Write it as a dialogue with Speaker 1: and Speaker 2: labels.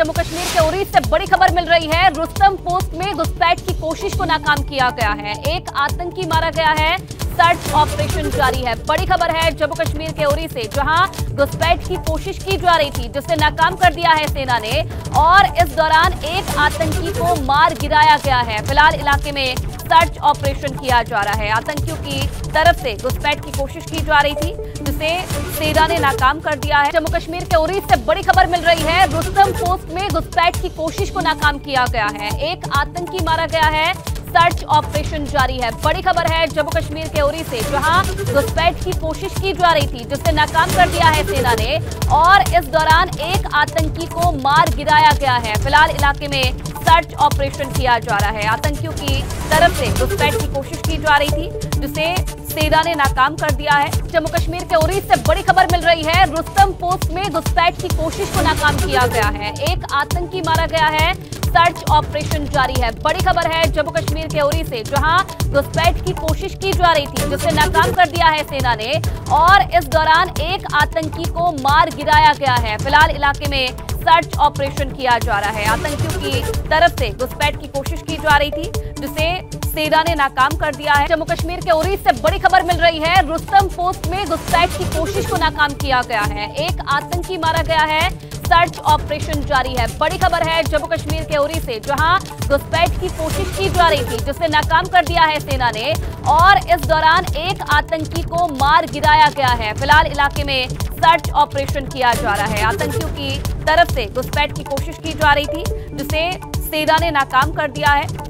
Speaker 1: जम्मू कश्मीर के उरी से बड़ी खबर मिल रही है। रुस्तम पोस्ट में घुसपैठ की कोशिश को नाकाम किया गया है। एक आतंकी मारा गया है। सर्च ऑपरेशन जारी है। बड़ी खबर है जम्मू कश्मीर के उरी से, जहाँ घुसपैठ की कोशिश की जा रही थी, जिसे नाकाम कर दिया है सेना ने। और इस दौरान एक आतंकी को मार गिराया गया है। फ़िलहाल इलाके में सर्च ऑपरेशन किया जा रहा है। आतंकियों की तरफ़ से घुसपैठ की कोशिश की जा रही थी, जिसे सेना ने नाकाम कर दिया है। जम्मू कश्मीर के उरी से बड़ी खबर मिल रही है। रुस्तम पोस्ट में घुसपैठ की कोशिश को नाकाम किया गया है। एक आतंकी मारा गया है। सर्च ऑपरेशन जारी है। बड़ी खबर है जम्मू कश्मीर के उरी से, जहाँ घुसपैठ की कोशिश की जा रही थी, जिसे नाकाम कर दिया है सेना ने। और इस दौरान एक आतंकी को मार गिराया गया है। फ़िलहाल इलाके में सर्च ऑपरेशन किया जा रहा है। आतंकियों की तरफ़ से घुसपैठ की कोशिश की जा रही थी, जिसे सेना ने नाकाम कर दिया है। जम्मू कश्मीर के उरी से बड़ी खबर मिल रही है, रुस्तम पोस्ट में घुसपैठ की कोशिश को नाकाम किया गया है। एक आतंकी मारा गया है। सर्च ऑपरेशन जारी है। बड़ी खबर है जम्मू कश्मीर के उरी से, जहाँ घुसपैठ की कोशिश की जा रही थी, जिसे नाकाम कर दिया है सेना ने। और इस दौरान एक आतंकी को मार गिराया गया है। फ़िलहाल इलाके में सर्च ऑपरेशन किया जा रहा है। आतंकियों की तरफ़ से घुसपैठ की कोशिश की जा रही थी, जिसे सेना ने नाकाम कर दिया है। जम्मू कश्मीर के उरी से बड़ी खबर मिल रही है, रुस्तम पोस्ट में घुसपैठ की कोशिश को नाकाम किया गया है। एक आतंकी मारा गया है सर्च ऑपरेशन जारी है। बड़ी खबर है जम्मू कश्मीर के उरी से, जहाँ घुसपैठ की कोशिश की जा रही थी जिसे नाकाम कर दिया है सेना ने, और इस दौरान एक आतंकी को मार गिराया गया है। फ़िलहाल इलाके में सर्च ऑपरेशन किया जा रहा है। आतंकियों की तरफ़ से घुसपैठ की कोशिश की जा रही थी, जिसे सेना ने नाकाम कर दिया है।